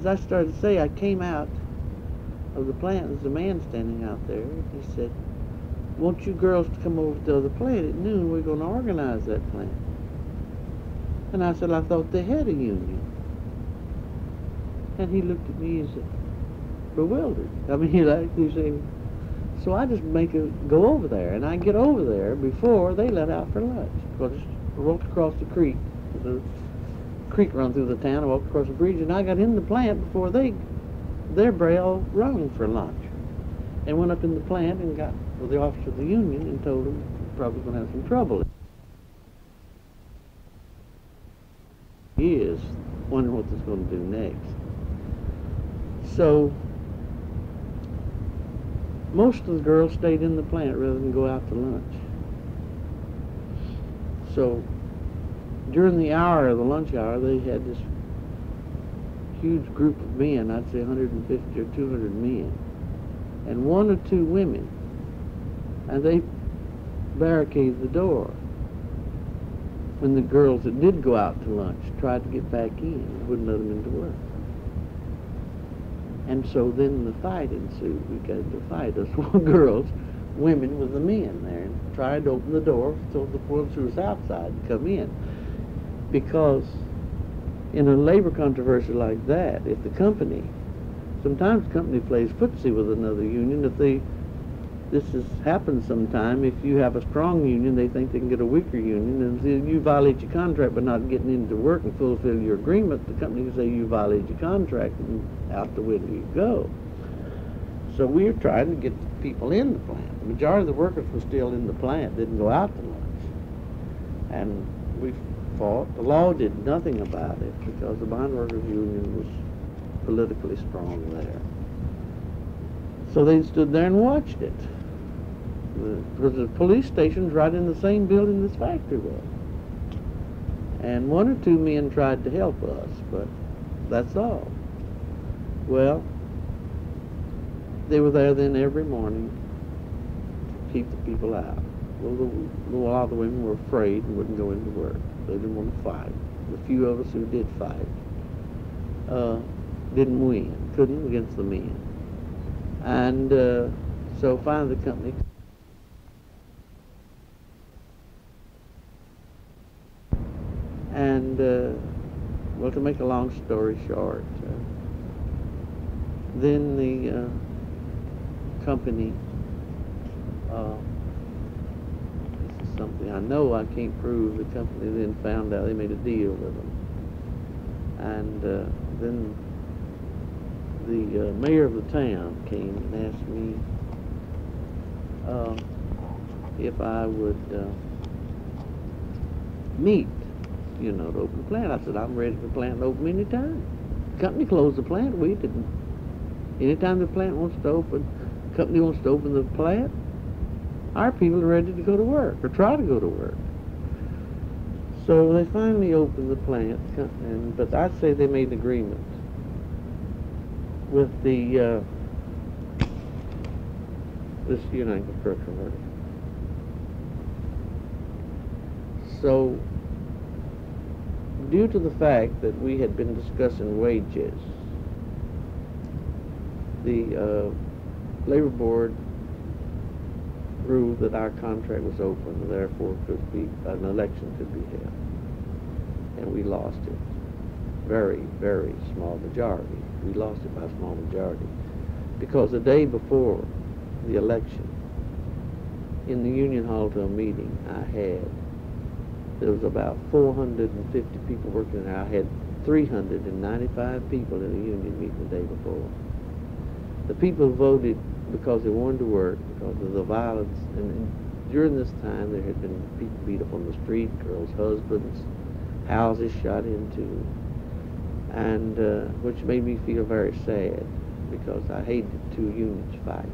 as I started to say, I came out of the plant. There's a man standing out there. He said, "Want you girls to come over to the other plant at noon? We're going to organize that plant." And I said, "I thought they had a union." And he looked at me and said, bewildered. I mean, he like he said. So I just make a go over there, and I get over there before they let out for lunch. Because I walked across the creek. Creek run through the town. I walked across the bridge, and I got in the plant before they their bell rung for lunch. And went up in the plant and got with the officer of the union and told him probably going to have some trouble. He is wondering what he's going to do next. So most of the girls stayed in the plant rather than go out to lunch. So during the hour of the lunch hour, they had this huge group of men, I'd say 150 or 200 men, and one or two women, and they barricaded the door. When the girls that did go out to lunch tried to get back in, wouldn't let them into work. And so then the fight ensued. We got into a fight. Those four girls, women with the men there, and tried to open the door so the ones who was outside to come in. Because in a labor controversy like that, if the company, sometimes company plays footsie with another union, if they this has happened sometime. If you have a strong union, they think they can get a weaker union, and if you violate your contract by not getting into work and fulfill your agreement, the company can say you violated your contract, and out the window you go. So we were trying to get people in the plant. The majority of the workers were still in the plant, didn't go out to lunch, and we fought. The law did nothing about it because the mine workers union was politically strong there. So they stood there and watched it because the police station's right in the same building this factory was. And one or two men tried to help us, but that's all. Well, they were there then every morning to keep the people out. Well, the, a lot of the women were afraid and wouldn't go into work. They didn't want to fight. The few of us who did fight uh, didn't win, couldn't against the men. And uh, so finally the company And, uh, well, to make a long story short, uh, then the uh, company, uh, something I know I can't prove, the company then found out they made a deal with them. And uh, then the uh, mayor of the town came and asked me if I would meet you know, to open the plant. I said, I'm ready for the plant to open any time. Company closed the plant. We didn't. Anytime the plant wants to open, company wants to open the plant, our people are ready to go to work or try to go to work. So they finally opened the plant, and but I'd say they made an agreement with the uh, this United Construction Workers. So due to the fact that we had been discussing wages, the uh, labor board ruled that our contract was open, and therefore could be an election could be held, and we lost it. Very, very small majority. We lost it by a small majority because the day before the election, in the union hall to a meeting, I had there was about 450 people working there. I had 395 people in the union meeting the day before. The people voted because they wanted to work, because of the violence. And during this time, there had been people beat up on the street, girls' husbands, houses shot into, and uh, which made me feel very sad because I hated two unions fight.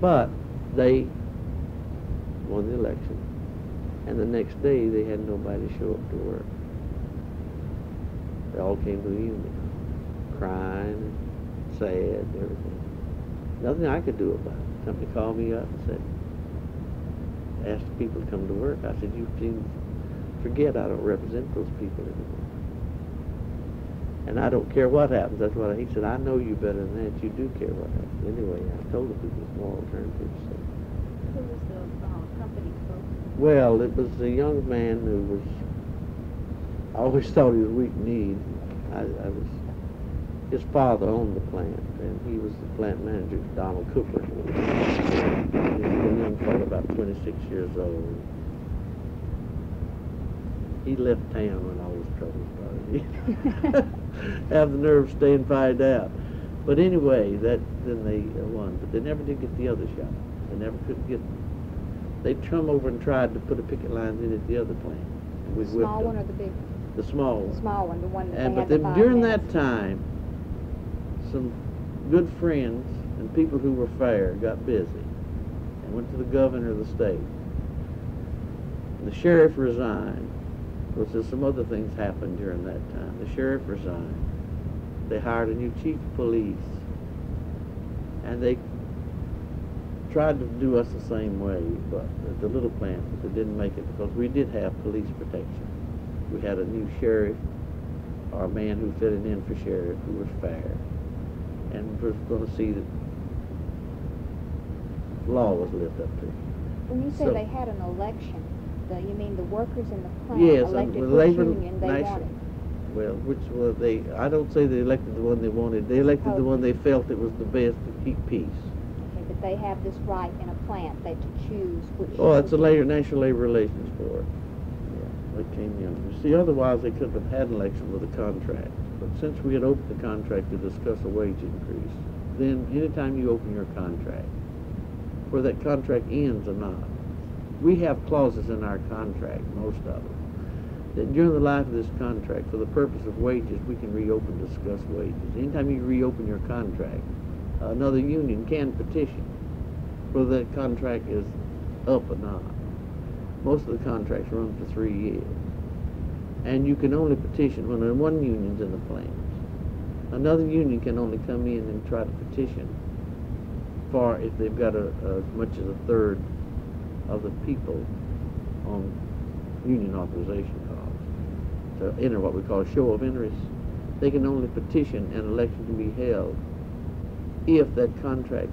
But they won the election and the next day, they had nobody show up to work. They all came to the union, crying, sad, everything. Nothing I could do about it. The company called me up and said, asked the people to come to work. I said, you seem forget I don't represent those people anymore. And I don't care what happens. That's what I, he said. I know you better than that. You do care what happens. Anyway, I told the people was more alternative. So. Who was the uh, company? Well, it was a young man who was. I always thought he was weak kneed. I, I was. His father owned the plant, and he was the plant manager, Donald Cooper. He was a young fellow, about 26 years old. He left town when all this trouble started. Have the nerve to stay and find out. But anyway, that then they won. But they never did get the other shot. They never could get. They come over and tried to put a picket line in at the other plant. we The small them. one or the big? The small The one. small one, the one that And but then during minutes. that time, some good friends and people who were fair got busy and went to the governor of the state. The sheriff resigned. Because there's some other things happened during that time. The sheriff resigned. They hired a new chief of police. And they tried to do us the same way, but the little plant, but they didn't make it because we did have police protection. We had a new sheriff, or a man who fitted in for sheriff, who was fair, and was going to see that law was lived up to. When you say So- they had an election, the, you mean the workers in the plant Yes, elected the labor union they nation- wanted? Well, which were they, I don't say they elected the one they wanted. They elected the Oh. one they felt it was the best to keep peace. Okay, but they have this right in a plant, they to choose which. Oh, that's the labor, National Labor Relations Board. Yeah, they came in. You see, otherwise they couldn't have had an election with a contract. Since we had opened the contract to discuss a wage increase, then anytime you open your contract, where that contract ends or not, we have clauses in our contract, most of them, that during the life of this contract, for the purpose of wages, we can reopen, discuss wages. Anytime you reopen your contract, another union can petition whether that contract is up or not. Most of the contracts run for three years. And you can only petition when one union's in the plant. Another union can only come in and try to petition for if they've got a, as much as a third of the people on union authorization cause to enter what we call a show of interest. They can only petition an election to be held if that contract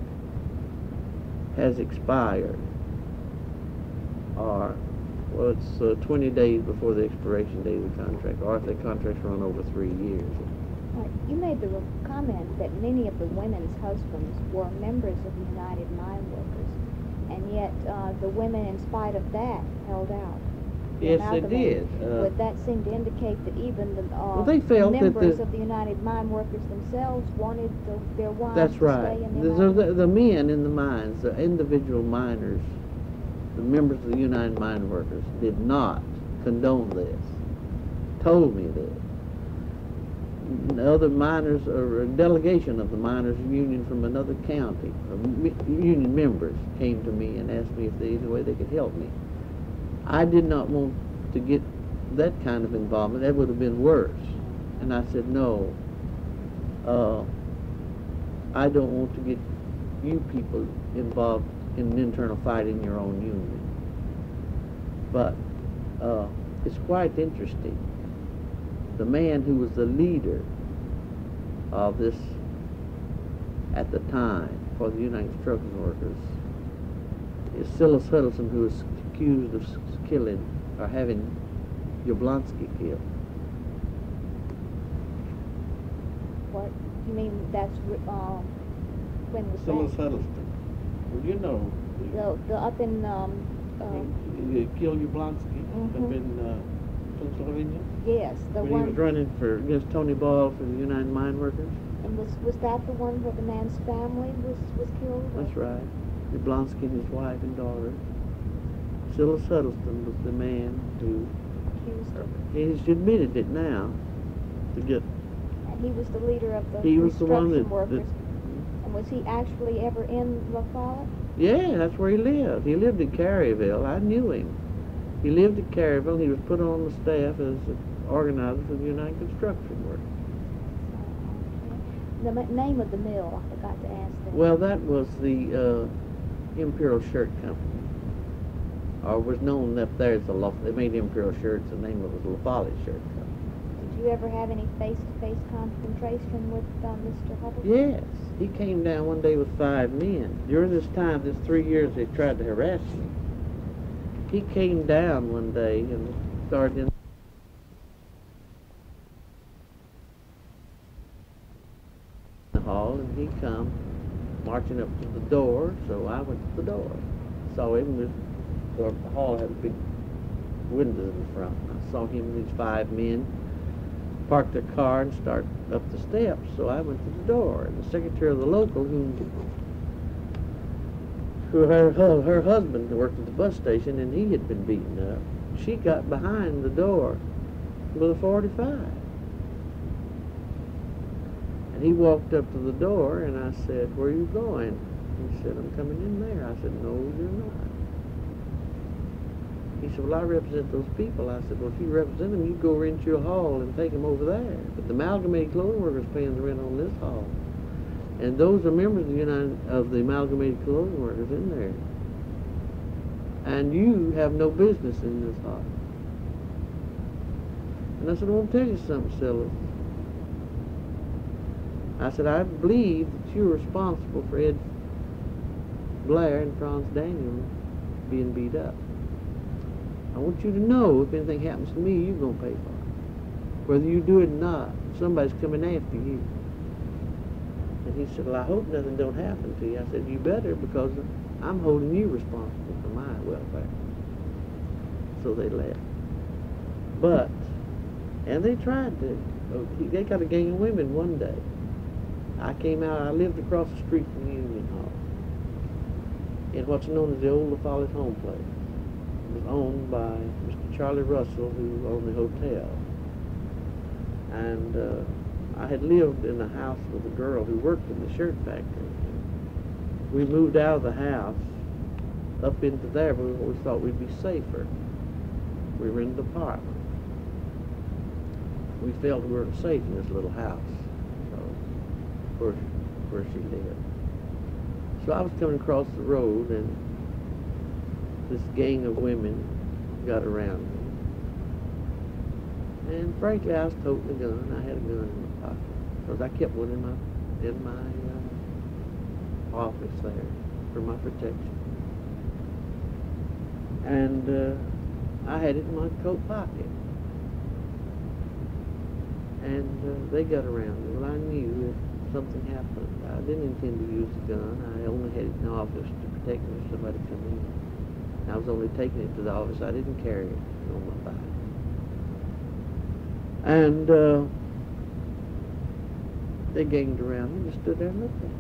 has expired or well it's uh, 20 days before the expiration date of the contract or if the contract's run over three years. You made the comment that many of the women's husbands were members of the United Mine Workers, and yet uh, the women, in spite of that, held out. the Yes, they did. Uh, Would that seem to indicate that even the uh, they felt that members the- of the United Mine Workers themselves wanted the, their wives that's to right stay in the, the, the, the men in the mines the individual miners the members of the united mine workers did not condone this told me this. Other miners or a delegation of the miners union from another county union members came to me and asked me if there any way they could help me. I did not want to get that kind of involvement. That would have been worse. And i said no uh, i don't want to get you people involved in an internal fight in your own union but uh, it's quite interesting the man who was the leader of this at the time for the United Trucking Workers is Silas Huddleston, who is accused of killing or having Yablonski killed. What, you mean that's, re- um, when was Silas that? Huddleston. Well, you know, The, the, up in, um, um, he, he killed Yablonski up Mhm. in uh, Pennsylvania yes, the when he was running for against Tony Boyle for the United Mine Workers. and was, was that the one where the man's family was, was killed? That's right. Yablonski and his wife and daughter. Silas Huddleston was the man who Accused of, he's admitted it now to get and he was the leader of the he was the one that, that workers. And was he actually ever in La Follette? Yeah that's where he lived. He lived in Caryville I knew him. He lived in Caryville he was put on the staff as an organizer for the United Construction Workers The name of the mill, I forgot to ask that. well that was the uh, Imperial Shirt Company. Or was known up there as the La, they made Imperial shirts. The name of it was La Follette Shirt you ever have any face-to-face confrontation with uh, Mr. Hubbard? Yes, he came down one day with five men. During this time, this three years, they tried to harass me. He came down one day and started in the hall, and he come marching up to the door. So I went to the door, saw him. With, the hall had a big window in the front. I saw him and these five men park their car and start up the steps. So I went to the door, and the secretary of the local, who who her her, husband worked at the bus station, and he had been beaten up. She got behind the door with a 45. And he walked up to the door, and I said, "Where are you going?" He said, "I'm coming in there." I said, "No, you're not." He said, well, I represent those people. I said, well, if you represent them, you go rent your hall and take them over there. But the Amalgamated Clothing Workers paying the rent on this hall. And those are members of the, United, of the Amalgamated Clothing Workers in there. And you have no business in this hall. And I said, I want to tell you something, Silas. I said, I believe that you're responsible for Ed Blair and Franz Daniel being beat up. I want you to know if anything happens to me, you're going to pay for it. Whether you do it or not, somebody's coming after you. And he said, well, I hope nothing don't happen to you. I said, you better because I'm holding you responsible for my welfare. So they left. But, and they tried to, oh, they got a gang of women one day. I came out, I lived across the street from Union Hall in what's known as the old Follette home place was owned by Mr. Charlie Russell, who owned the hotel. And uh, I had lived in a house with a girl who worked in the shirt factory. We moved out of the house up into there, but we thought we'd be safer. We were in the apartment. We felt we weren't safe in this little house, so where, where she lived. So I was coming across the road, and this gang of women got around me. And frankly, I was toting a gun. I had a gun in my pocket because I kept one in my in my uh, office there for my protection. And uh, I had it in my coat pocket. And uh, they got around me. Well, I knew if something happened, I didn't intend to use the gun. I only had it in the office to protect me if somebody come in. I was only taking it to the office. I didn't carry it on my back. And uh, they ganged around me and just stood there and looked at me.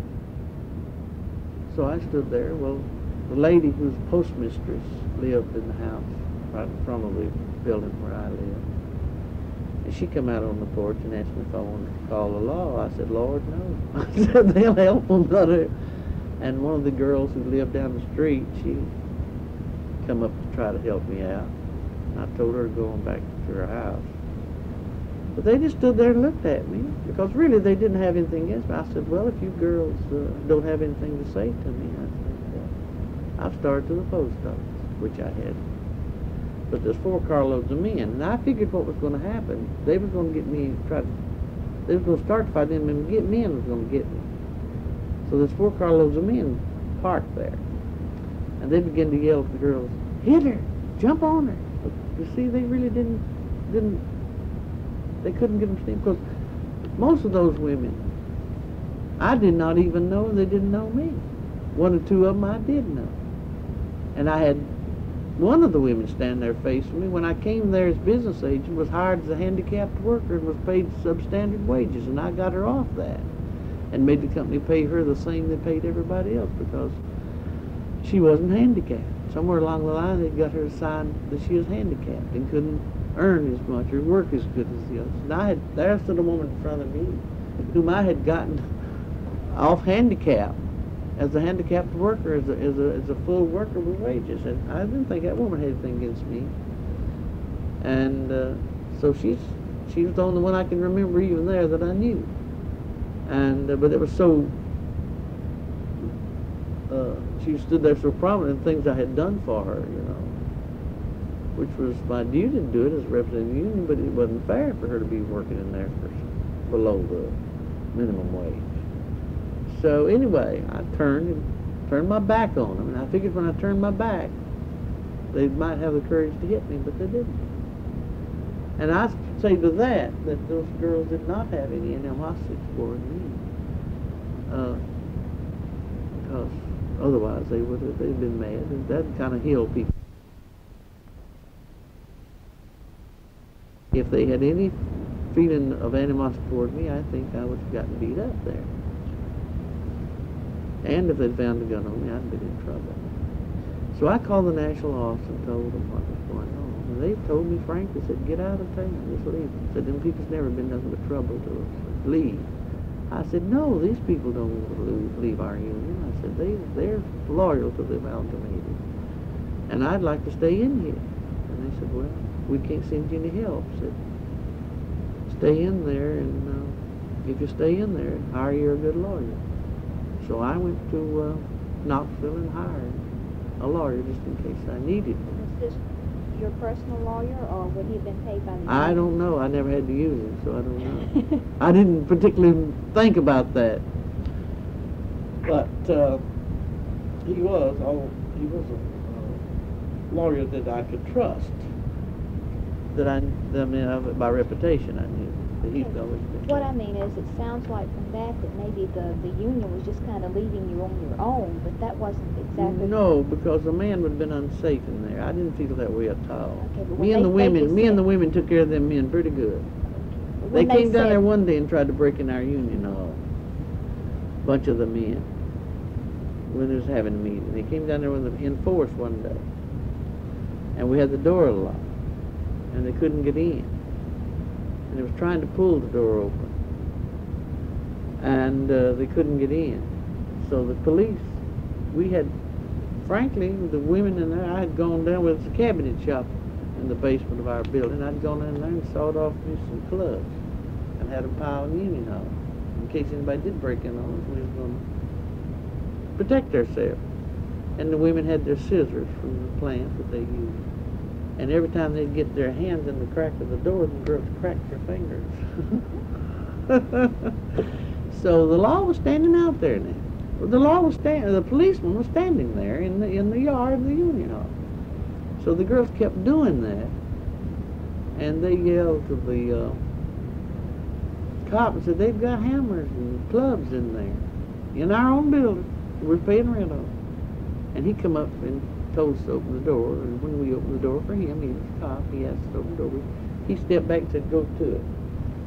So I stood there. Well, the lady whose postmistress lived in the house right in front of the building where I lived. And she come out on the porch and asked me if I wanted to call the law. I said, Lord, no. I said, they'll help them. And one of the girls who lived down the street, she come up to try to help me out. And I told her to go on back to her house. But they just stood there and looked at me because really they didn't have anything against me. I said, well, if you girls uh, don't have anything to say to me, I said, uh, I've started to the post office, which I had. But there's four carloads of men, and I figured what was going to happen. They were going to get me, try to, they were going to start to fight them and get men was going to get me. So there's four carloads of men parked there. And they began to yell at the girls, hit her, jump on her. But you see, they really didn't, didn't, they couldn't get them steam because most of those women, I did not even know, they didn't know me. One or two of them I did know. And I had one of the women stand there facing me. When I came there as business agent, was hired as a handicapped worker and was paid substandard wages, and I got her off that and made the company pay her the same they paid everybody else because she wasn't handicapped. Somewhere along the line, they got her assigned that she was handicapped and couldn't earn as much or work as good as the others. And I had, there stood a woman in front of me whom I had gotten off handicap as a handicapped worker, as a, as a, as a full worker with wages. And I didn't think that woman had anything against me. And uh, so she's, she was the only one I can remember even there that I knew. And, uh, but it was so uh, she stood there so prominent in things I had done for her, you know. which was my duty to do it as a representative of the union, but it wasn't fair for her to be working in there for below the minimum wage. So anyway, I turned and turned my back on them, and I figured when I turned my back, they might have the courage to hit me, but they didn't. And I say to that that those girls did not have any animosity toward me, uh, because otherwise they would have they'd been mad, and that kind of heal people. If they had any feeling of animosity toward me, I think I would have gotten beat up there. And if they'd found a gun on me, I'd been in trouble. So I called the national office and told them what was going on. And they told me frankly, said, get out of town, just leave. Said, them people's never been nothing but trouble to us. Leave. I said, no, these people don't want to leave our union. They, they're loyal to the amalgamated. And I'd like to stay in here. And they said, well, we can't send you any help. I said, stay in there, and uh, if you stay in there, hire you a good lawyer. So I went to uh, Knoxville and hired a lawyer just in case I needed one. Was this your personal lawyer, or would he have been paid by the I don't know. I never had to use him, so I don't know. I didn't particularly think about that. But uh, he was, oh, he was a uh, lawyer that I could trust. That I, I mean, by reputation, I knew that he'd Okay. always been. What I mean is, it sounds like from that that maybe the, the union was just kind of leaving you on your own, but that wasn't exactly. No, because a man would have been unsafe in there. I didn't feel that way at all. Okay, but me and they- the women, me and the women took care of them men pretty good. They came down said- there one day and tried to break in our union hall. Bunch of the men. When they was having a meeting. They came down there in force one day. And we had the door locked. And they couldn't get in. And they was trying to pull the door open. And uh, they couldn't get in. So the police, we had, frankly, the women in there, I had gone down with the cabinet shop in the basement of our building. I'd gone in there and sawed off me some clubs and had them piled in Union Hall in case anybody did break in on us. We was going to protect ourselves. And the women had their scissors from the plant that they used. And every time they'd get their hands in the crack of the door, the girls cracked their fingers. so the law was standing out there now. The law was standing. The policeman was standing there in the in the yard of the Union Hall. So the girls kept doing that, and they yelled to the uh, cop and said they've got hammers and clubs in there, in our own building. We're paying rent on. it." And he come up and told us to open the door. And when we opened the door for him, he was a cop. He asked us to open the door. He stepped back and said, "Go to it."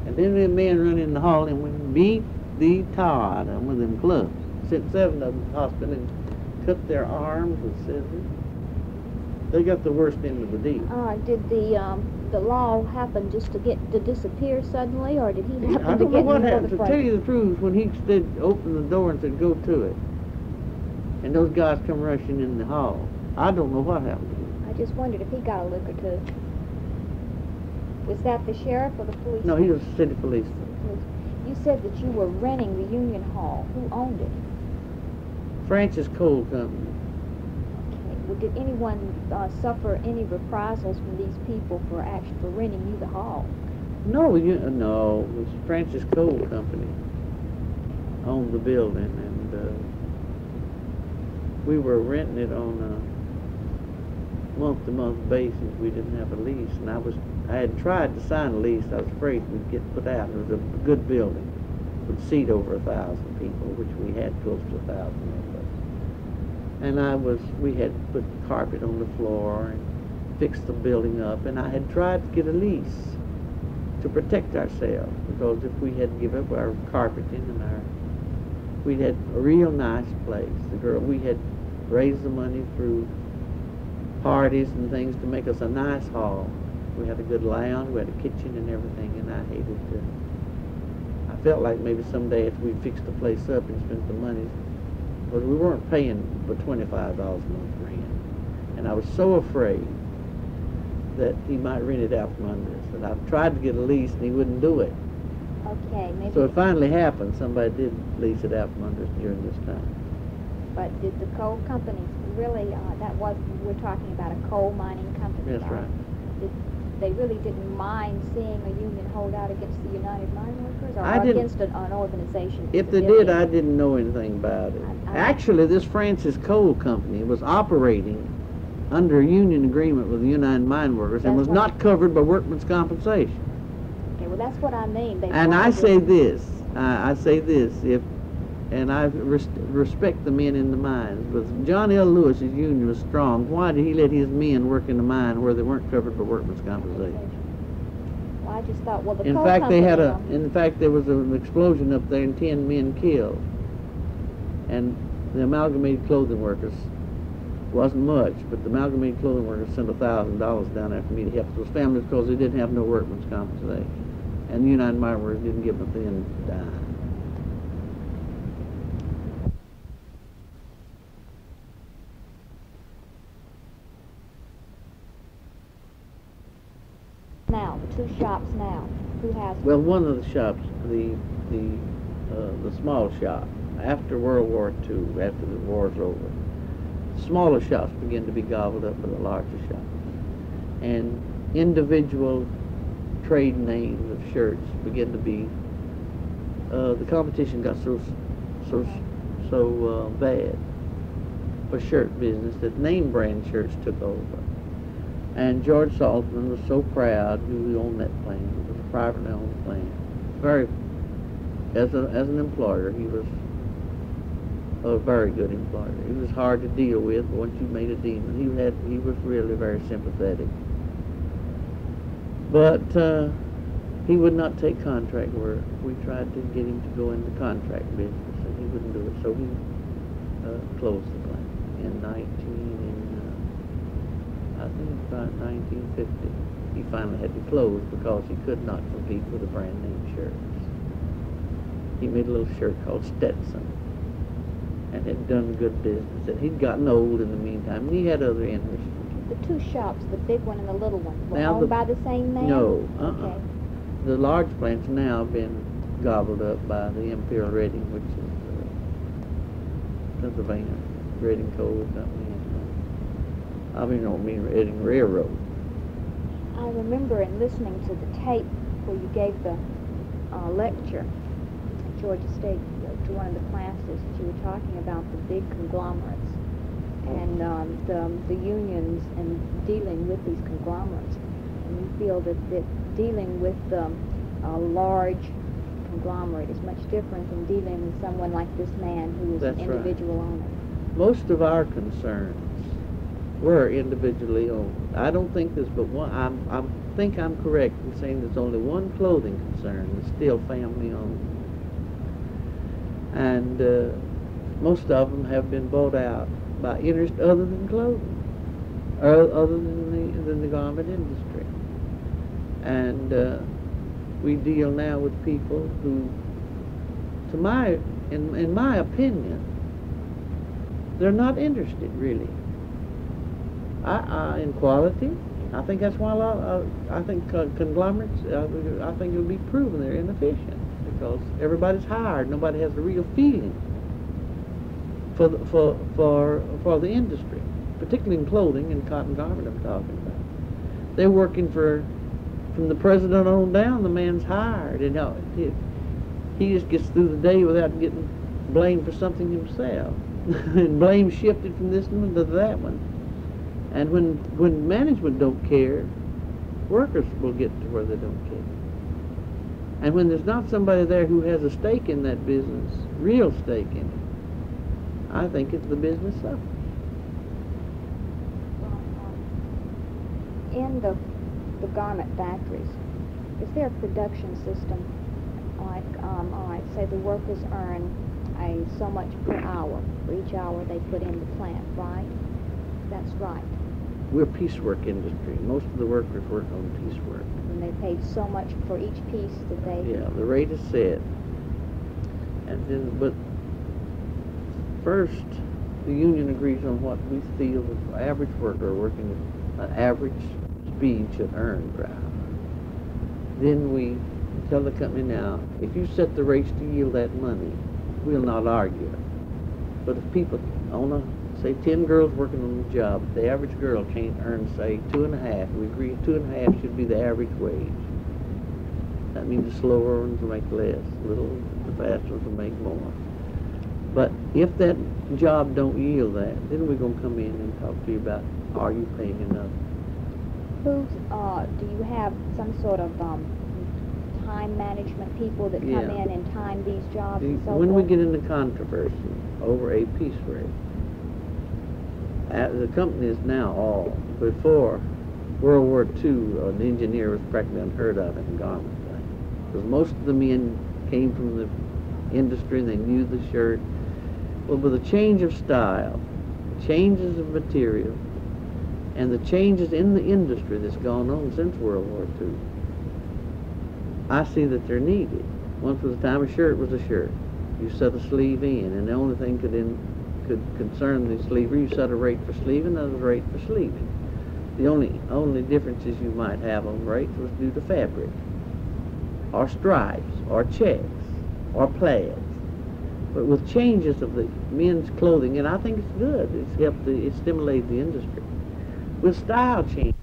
And then the men run in the hall and we beat the tar out of them with them clubs. Sent seven of them to the hospital and cut their arms with scissors. They got the worst end of the deal. Uh, did the, um, the law happen just to get, to disappear suddenly, or did he happen I to don't know get what happened. To tell you the truth, when he said, open the door and said, go to it, and those guys come rushing in the hall, I don't know what happened. I just wondered if he got a look or two. Was that the sheriff or the police? No, he was city police. You said that you were renting the Union Hall. Who owned it? Francis Coal Company. Okay. Well, did anyone uh, suffer any reprisals from these people for actually for renting you the hall? No, you, uh, no, it was Francis Coal Company owned the building, and uh, we were renting it on a month-to-month basis. We didn't have a lease, and I was I had tried to sign a lease. I was afraid we'd get put out. It was a good building, would seat over a thousand people, which we had close to a thousand of us. And I was we had put carpet on the floor and fixed the building up, and I had tried to get a lease to protect ourselves because if we had to give up our carpeting and our we had a real nice place. The girl we had raised the money through parties and things to make us a nice hall. We had a good lounge, we had a kitchen and everything, and I hated to. I felt like maybe someday after we fixed the place up and spent the money, but we weren't paying but twenty-five dollars a month rent, and I was so afraid that he might rent it out from under us. And I tried to get a lease, and he wouldn't do it. Okay, maybe. So it finally happened. Somebody did lease it out from under us during this time. But did the coal companies really, uh, that was, we're talking about a coal mining company, That's right. Did, they really didn't mind seeing a union hold out against the United Mine Workers or didn't- against an, an organization? If they did, I didn't know anything about it. I- I- Actually, this Francis Coal Company was operating under a union agreement with the United Mine Workers and was not covered by workman's compensation. Okay, well, that's what I mean. They And I say this, I, I say this, if, and I res- respect the men in the mines, but John L. Lewis's union was strong. Why did he let his men work in the mine where they weren't covered by workman's compensation? Well, I just thought, well, the In fact, they had a, in fact, there was an explosion up there and ten men killed. And the amalgamated clothing workers, wasn't much, but the amalgamated clothing workers sent a thousand dollars down for me to help those families because they didn't have no workman's compensation. And the United Mine didn't give a thin dime. now, the two shops now, who has them? Well, one of the shops, the the uh, the small shop, after World War II, after the war's over, smaller shops began to be gobbled up by the larger shops, and individual trade names of shirts began to be. Uh, the competition got so so so uh, bad for shirt business that name brand shirts took over. And George Saltzman was so proud who owned that plant. It was a privately owned plant. Very, as, a, as an employer, he was a very good employer. He was hard to deal with, once you made a deal, he had he was really very sympathetic. But uh, he would not take contract work. We tried to get him to go into contract business, and he wouldn't do it. So he uh, closed the plant in 19 in uh, I think about 1950. He finally had to close because he could not compete with the brand name shirts. He made a little shirt called Stetson and had done good business. And he'd gotten old in the meantime, and he had other interests. The two shops, the big one and the little one, were Now owned the- by the same man? No, uh-uh. Okay. The large plant's now been gobbled up by the Imperial Reading, which is uh, Pennsylvania Reading Coal Company. Uh, I mean, I don't mean Reading Railroad. I remember in listening to the tape where you gave the uh, lecture at Georgia State uh, to one of the classes that you were talking about the big conglomerates and um, the, the unions and dealing with these conglomerates. And you feel that, that dealing with um, a large conglomerate is much different than dealing with someone like this man who is That's an right. individual owner. most of our concerns were individually owned. I don't think there's but one. I'm, I think I'm correct in saying there's only one clothing concern that's still family owned, and uh, most of them have been bought out by interest other than clothing, or other than the than the garment industry, and uh, we deal now with people who, to my in in my opinion, they're not interested really. I, I, in quality, I think that's why a lot. Uh, I think uh, conglomerates. Uh, I think it'll be proven they're inefficient because everybody's hired. Nobody has a real feeling for the, for for for the industry, particularly in clothing and cotton garment. I'm talking about. They're working for from the president on down. The man's hired, and he, he just gets through the day without getting blamed for something himself, and blame shifted from this one to that one. And when when management don't care, workers will get to where they don't care. And when there's not somebody there who has a stake in that business, real stake in it, I think it's the business suffers. in the, the garment factories, is there a production system? Like, um, all right, say the workers earn a so much per hour for each hour they put in the plant, right? That's right. We're piecework industry. Most of the workers work on piecework. And they paid so much for each piece that they. Yeah, the rate is set. And then, but first, the union agrees on what we feel the average worker working at an average speed should earn per hour. Then we tell the company now, if you set the rates to yield that money, we'll not argue. But if people on a, say ten girls working on the job, the average girl can't earn, say, two and a half, we agree two and a half should be the average wage. That means the slower ones will make less, little, the faster ones will make more. But if that job don't yield that, then we're gonna come in and talk to you about, are you paying enough? Who's, uh, do you have some sort of, um, time management people that come Yeah. in and time these jobs and so When we get into controversy over a piece rate, uh, the company is now all, before World War II, an engineer was practically unheard of in the garment thing. Because most of the men came from the industry and they knew the shirt. Well, with a change of style, changes of material, and the changes in the industry that's gone on since World War II, I see that they're needed. Once was a time a shirt was a shirt. You set a sleeve in, and the only thing could in, could concern the sleever, you set a rate for sleeving, and a rate for sleeving. The only only differences you might have on rates was due to fabric, or stripes, or checks, or plaids. But with changes of the men's clothing, and I think it's good. It's helped. The, it stimulated the industry. With style change.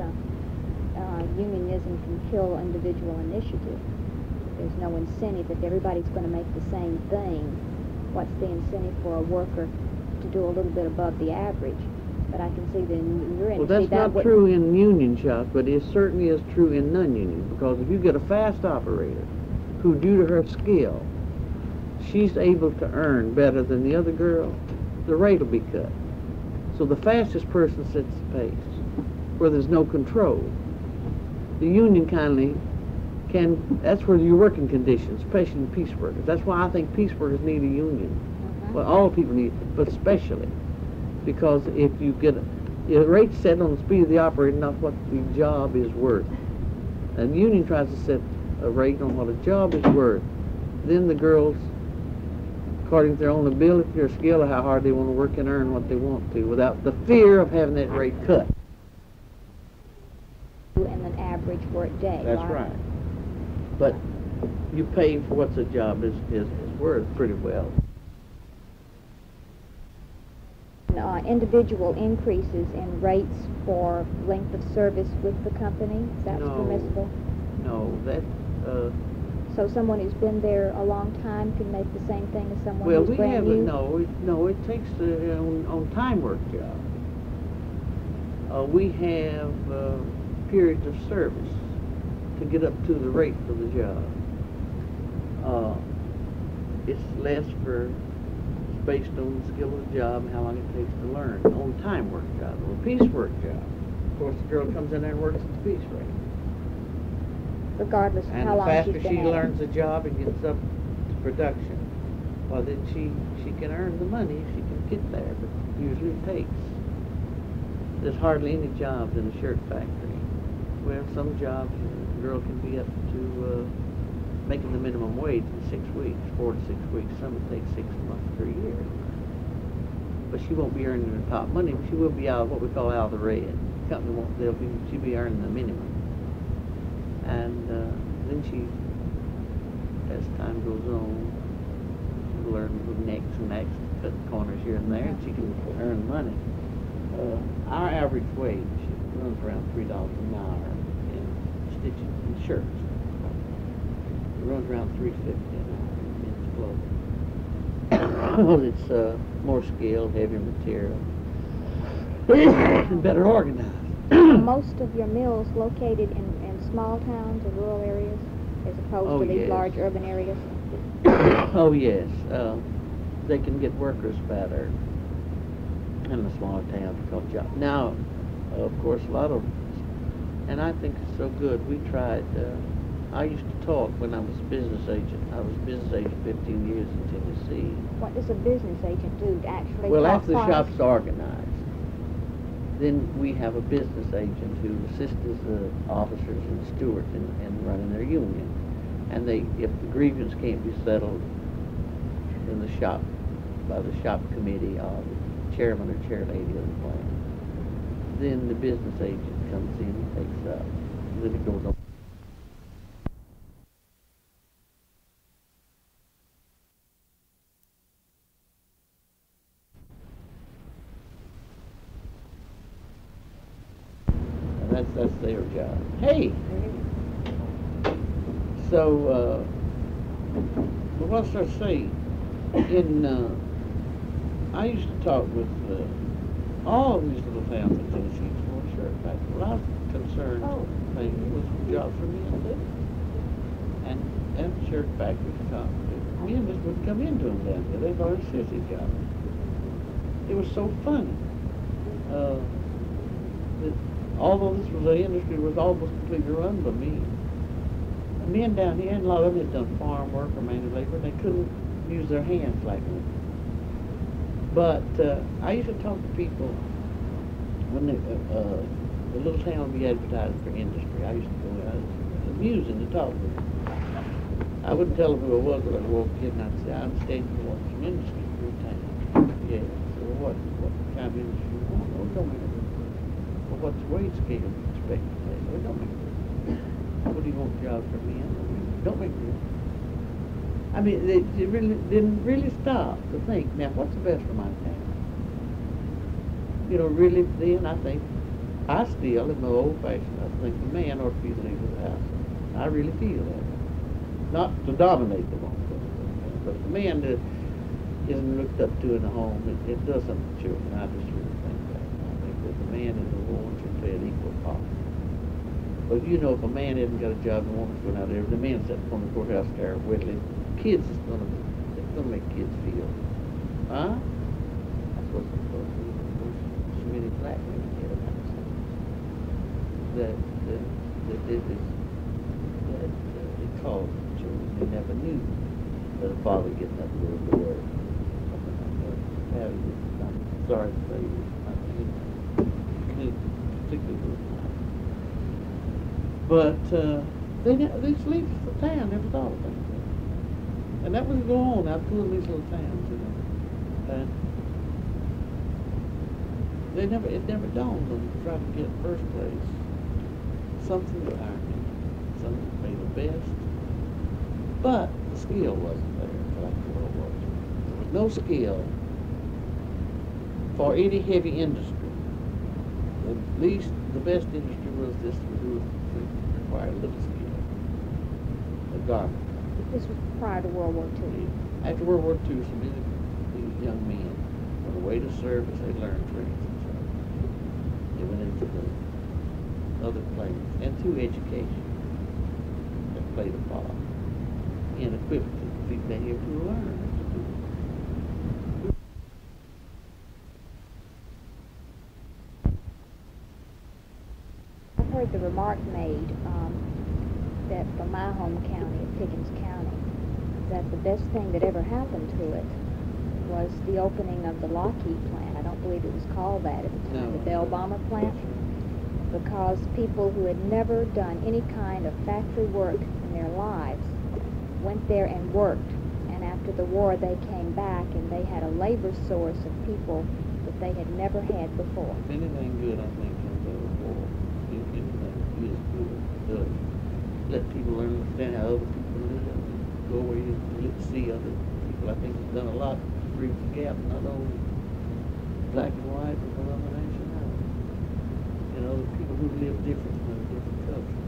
uh, uh, can kill individual initiative. There's no incentive if everybody's going to make the same thing. What's the incentive for a worker to do a little bit above the average? But I can see that in your Well, industry that's that not true in union shops, but it certainly is true in non-union, because if you get a fast operator who, due to her skill, she's able to earn better than the other girl, the rate will be cut. So the fastest person sets the pace, where there's no control. The union kindly can, that's where your working conditions, especially in piece workers. That's why I think piece workers need a union. Mhm. Well, all people need, but especially because if you get a, the rate's set on the speed of the operator, not what the job is worth. And the union tries to set a rate on what a job is worth. Then the girls, according to their own ability or skill, or how hard they want to work and earn what they want to, without the fear of having that rate cut. Average work day. That's right. But you pay for what the job is, is, is worth pretty well. Uh, individual increases in rates for length of service with the company, that's No. permissible? No, that, uh, So someone who's been there a long time can make the same thing as someone Well, who's we brand have, new? no, it, no, it takes, uh, on, on time work job. Uh, we have, uh, periods of service to get up to the rate for the job. Uh, it's less for, it's based on the skill of the job and how long it takes to learn, on time work job, or piecework job. Of course, the girl comes in there and works at the piece rate. Regardless of And how the long faster she's she been at it. learns the job and gets up to production, well, then she, she can earn the money if she can get there, but usually it takes. There's hardly any jobs in a shirt factory. Well, some jobs, a girl can be up to, uh, making the minimum wage in six weeks, four to six weeks. Some it takes six months to a year. But she won't be earning the top money, she will be out, of what we call out of the red. Company won't, they'll be, she'll be earning the minimum. And uh, then she, as time goes on, she'll learn the necks and necks, cut corners here and there, and she can earn money. Uh, our average wage runs around three dollars an hour shirts. It runs around three fifty an hour in clothing. it's uh, more skilled, heavier material, and better organized. Are most of your mills located in, in small towns or rural areas? as opposed Oh, to these yes. large urban areas? oh yes, uh, they can get workers better in the smaller towns because job. Now, of course, a lot of, and I think it's so good. We tried. Uh, I used to talk when I was a business agent. I was a business agent 15 years in Tennessee. What does a business agent do to actually Well, after the shop's organized, then we have a business agent who assists the officers and stewards in, in running their union. And they, if the grievance can't be settled in the shop, by the shop committee or the chairman or chairlady of the plant, then the business agent comes in and takes up. And Then it goes on. And that's, that's their job. Hey! So, uh, but what was I saying? In, uh, I used to talk with, uh, all these little towns in Tennessee for a shirt factory. Well, I was concerned, Oh. thing was jobs for men too. And, and shirt factories come, Me and just would come into them down there. They thought it was sissy jobs. It was so funny. Uh, that although this was an industry that was almost completely run by men, the men down here, and a lot of them had done farm work or manual labor, and they couldn't use their hands like that. But uh, I used to talk to people when they, uh, uh, the little town would be advertising for industry. I used to go out. It was amusing to talk with them. I wouldn't tell them who I was, but I'd walk in and I'd say, I'm staying to watch some industry for your town. Yeah. So what, what kind of industry you want? Oh, don't. Well, what's the wage scale you expect to pay? Don't make. What do you want jobs for men? Don't make it. I mean, they, they really didn't really stop to think. Now, what's the best for my town? You know, really. Then I think I still, in my old fashioned, I think the man ought to be the leader of the house. I really feel that. Not to dominate the woman, but, the man that isn't looked up to in the home, it, it does something to children. I just really think that. I think that the man and the woman should play an equal part. But you know, if a man hasn't got a job and the woman's going out there, the man's sitting on the courthouse there whittling, kids is gonna it's gonna make kids feel. Huh? That's what's supposed to be. Many black women get about that that that this that uh, it caused children they never knew that a father getting up to that. Yeah, I'm sorry to say this. But uh, they these leave the town never thought of that. And that was going on out through these little towns, you know. And they never it never dawned on them to try to get first place something to iron, something to pay the best. But the skill wasn't there until after World II. There was no skill for any heavy industry. At least the best industry was this was required little skill. The garment. This was prior to World War II. After World War II, so many of these young men, on the way to service, they learned trades and stuff. They went into the other places, and through education, that played a part in equipping people they here to learn. I've heard the remark made um, that from my home county of Pickens County, that the best thing that ever happened to it was the opening of the Lockheed plant. I don't believe it was called that at the time, No. the Bell Bomber plant, because people who had never done any kind of factory work in their lives went there and worked. And after the war, they came back and they had a labor source of people that they had never had before. If anything good, I think, comes out of war, if anything is good, does let people learn understand how other people live, go where you see other people. I think it's done a lot to bridge the gap, not only black and white, but from other nationalities. And other people who live different from a different culture.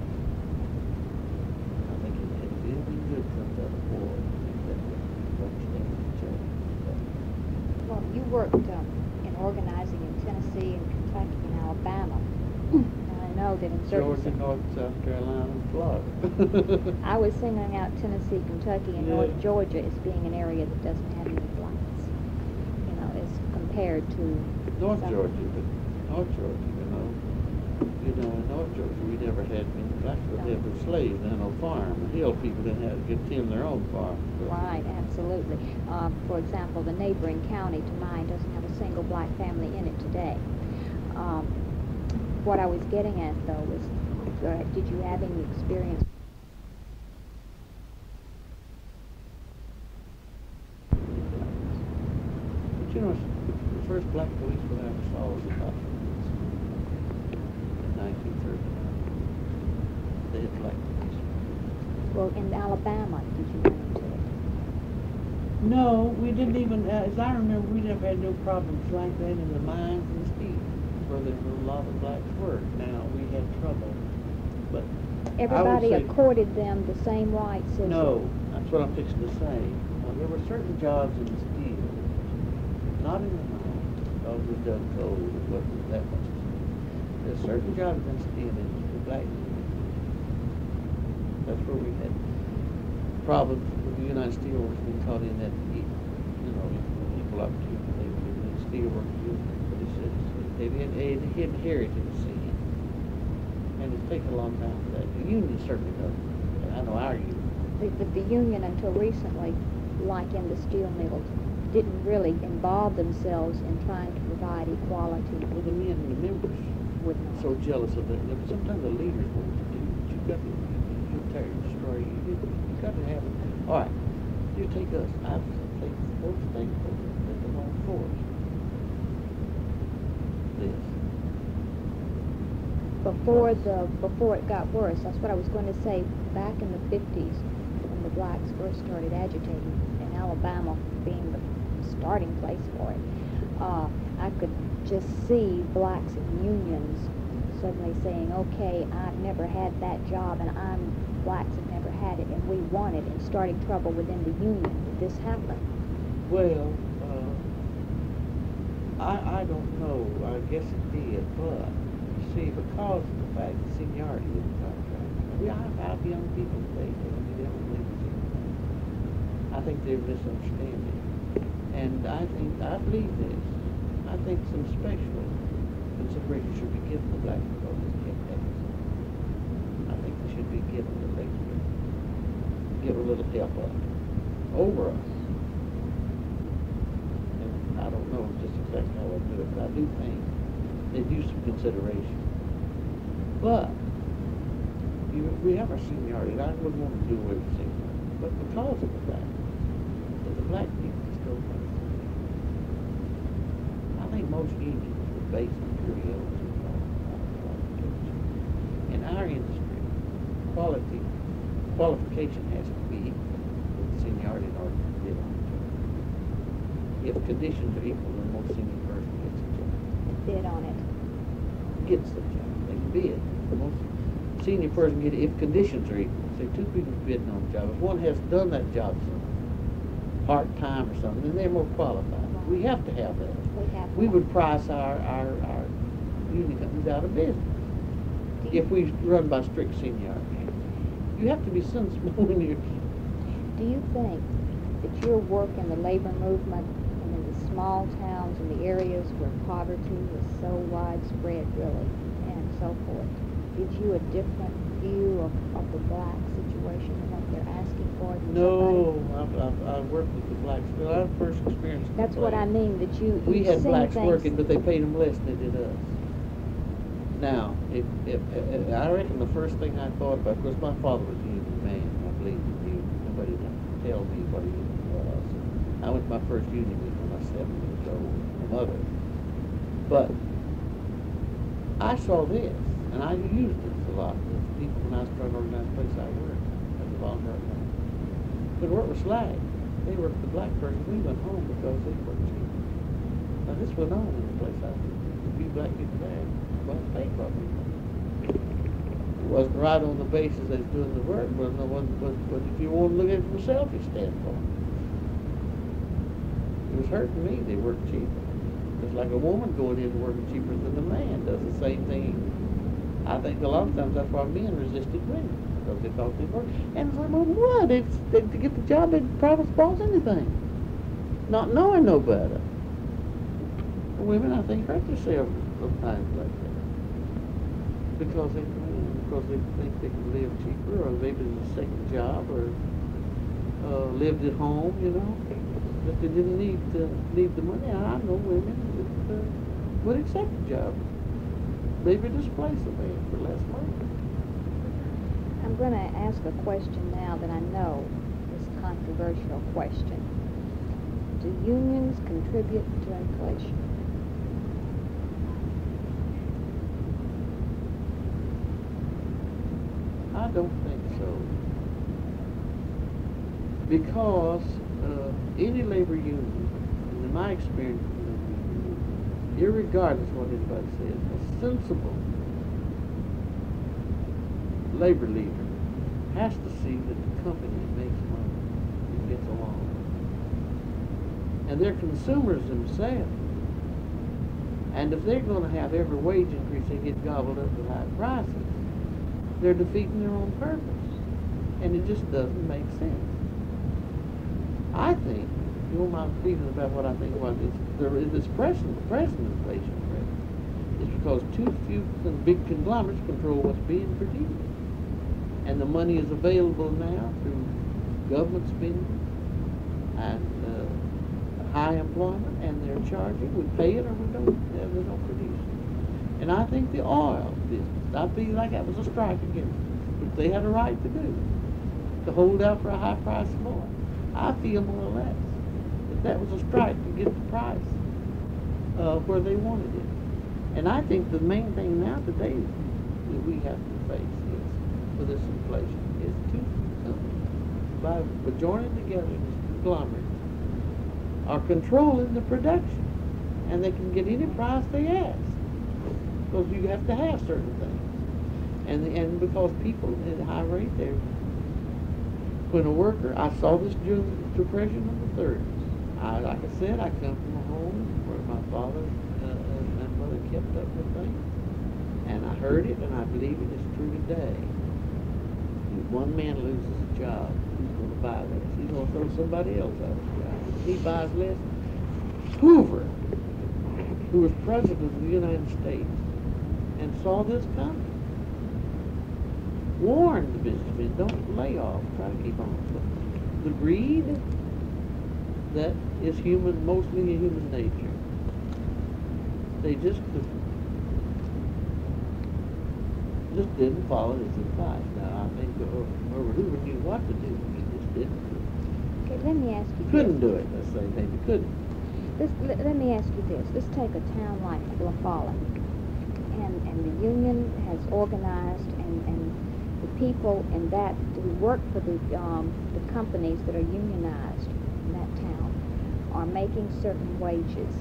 I think if if anything good comes out of war, other. Well, you worked um, in organizing in Tennessee and Kentucky and Alabama. and I know that in certain Georgia, North, South Carolina, Florida. I was singling out Tennessee, Kentucky, and North Georgia as being an area that doesn't have any blacks. You know, as compared to North Georgia, but North Georgia, you know, you know, in North Georgia, we never had many blacks, but they were slaves, they had no farm. The hill people didn't have, could tend their own farm. Right, absolutely. Uh, for example, the neighboring county to mine doesn't have a single black family in it today. Um, what I was getting at though was, uh, did you have any experience? But you know, the first black policeman I ever saw was about in nineteen thirty-nine. They had black policemen. Well, in Alabama, did you run into it? No, we didn't even, uh, as I remember, we never had no problems like that in the mines and steel, where there were a lot of blacks work. Now, we had trouble, but Everybody say- accorded them the same rights as No, that's what I'm fixing to say. Uh, there were certain jobs in steel, not in the mine, because we dug coal, it wasn't that much. There's certain jobs in steel industry, black. That's where we had problems with the United Steelworkers being caught in that, you know, equal opportunity. They were steelworkers union, but it's, it's, they had, they had inherited the scene. And it's taken a long time for that. The union certainly doesn't. I know our union. the, the, the union until recently, like in the steel mills, didn't really involve themselves in trying to provide equality Well, the men, the members, with so jealous of it. But sometimes the leaders want to do. But you got to, you tear, destroy. You, you, you got to have it. All right, you take us. I take those things that belong for us. This. Before the before it got worse. That's what I was going to say. Back in the fifties, when the blacks first started agitating, and Alabama being the starting place for it, uh, I could just see blacks in unions suddenly saying, "Okay, I've never had that job, and I'm blacks have never had it, and we want it," and starting trouble within the union. Did this happen? Well, uh, I I don't know. I guess it did, but see, because of the fact that seniority is a contract, we have have young people today that they don't believe in. I think they're misunderstanding, and I think I believe this. I think some special consideration should be given to black people in campaigns. I think they should be given the they can give a little help up over us. And I don't know just exactly how I do it, but I do think they do some consideration. But you, we have our seniority, and I wouldn't want to do away with seniority, but because of the fact that the black people still vote. I think most unions were based on curiosity. In our industry, quality, qualification has to be equal with seniority in order to bid on. If conditions are equal, then most senior person gets the job. Bid on it. Gets the job. They can bid. The most senior person get it if conditions are equal. Say two people bidding on the job. If one has done that job some part time or something, then they're more qualified. We have to have that. We have. We would price our, our, our union companies out of business if we run by strict seniority. You have to be sensible when you're Do you think that your work in the labor movement in small towns and the areas where poverty was so widespread, really, and so forth, gives you a different view of, of the black situation and what they're asking for? No, I've, I've, I've worked with the blacks. Well, I first experienced. the That's what I mean, that you, We had blacks working, but they paid them less than they did us. Now, if, if, if, I reckon the first thing I thought about, because my father was a union man, I believe in union. Nobody would tell me what he was. I went to my first union meeting seven years old, mother. But I saw this, and I used this a lot with people when I to organize the place I worked as a volunteer. But work was slack. They worked the black person. We went home because they worked cheap. Now this went on in the place I worked. A few black people there wasn't paid properly. It wasn't right on the basis they was doing the work, but no one but, but if you want to look at it from a selfish standpoint. It was hurting me, they worked cheaper. It's like a woman going in and working cheaper than the man does the same thing I think a lot of times that's why men resisted women, because they thought they were. And some of them were. They, they, to get the job, they'd probably spoils anything, not knowing no better. Women, I think, hurt themselves sometimes like that. Because they, because they think they can live cheaper, or maybe it's a second job, or uh, lived at home, you know. But they didn't need to need the money. I know women that uh, would accept a job, maybe displace a man for less money. I'm going to ask a question now that I know is a controversial question. Do unions contribute to inflation? I don't think so. Because any labor union, in my experience, irregardless what anybody says, a sensible labor leader has to see that the company makes money and gets along. And they're consumers themselves. And if they're going to have every wage increase, they get gobbled up with high prices, they're defeating their own purpose. And it just doesn't make sense. I think, you know my feeling about what I think about this, there is this present, present inflation rate is because too few big conglomerates control what's being produced. And the money is available now through government spending and uh, high employment, and they're charging. We pay it or we don't, uh, we don't produce it. And I think the oil business, I feel like that was a strike against them, which they had a right to do, to hold out for a high price of oil. I feel more or less that that was a strike to get the price uh, where they wanted it. And I think the main thing now today that we have to face is, for this inflation, is two companies, by joining together in this conglomerate, are controlling the production. And they can get any price they ask. Because you have to have certain things. And, and because people at a high rate there, when a worker, I saw this the Depression of the 30s. I, like I said, I come from a home where my father uh, and my mother kept up with things. And I heard it, and I believe it is true today. If one man loses a job, he's going to buy less? He's going to throw somebody else out of a job. He buys less. Hoover, who was president of the United States and saw this coming, warned the businessmen, don't lay off, try to keep on. But the greed that is human, mostly in human nature, they just just didn't follow his advice. Now, I think Herbert Hoover knew what to do, he just didn't. Okay, let me ask you couldn't this. do it, let's say, maybe couldn't. This, let, let me ask you this. Let's take a town like La Follette. And, and the union has organized people in that who work for the, um, the companies that are unionized in that town are making certain wages.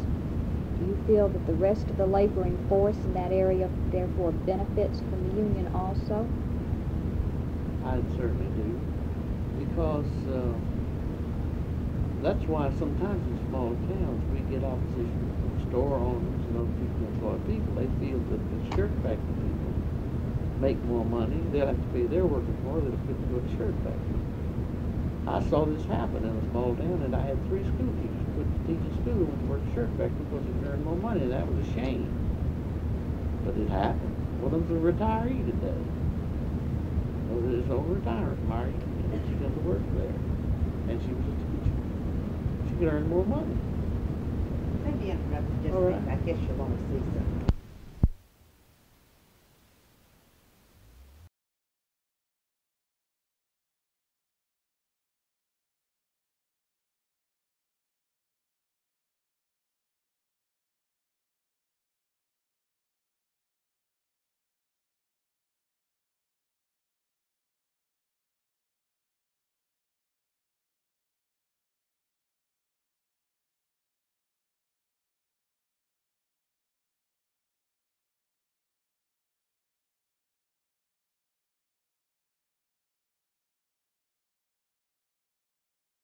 Do you feel that the rest of the laboring force in that area therefore benefits from the union also? I certainly do. Because uh, that's why sometimes in small towns we get opposition from store owners and other people employ people. They feel that the shirt factory make more money. They'll have to pay their workers more. They'll put to a shirt factory. I saw this happen in a small town, and I had three school teachers put to teach at school and work shirt factory because they earned more money. And that was a shame. But it happened. One of them's a retiree today. Well, his own retirement, married, and she does the work there. And she was a teacher. She could earn more money. Maybe interrupt just right. I guess you want to see something.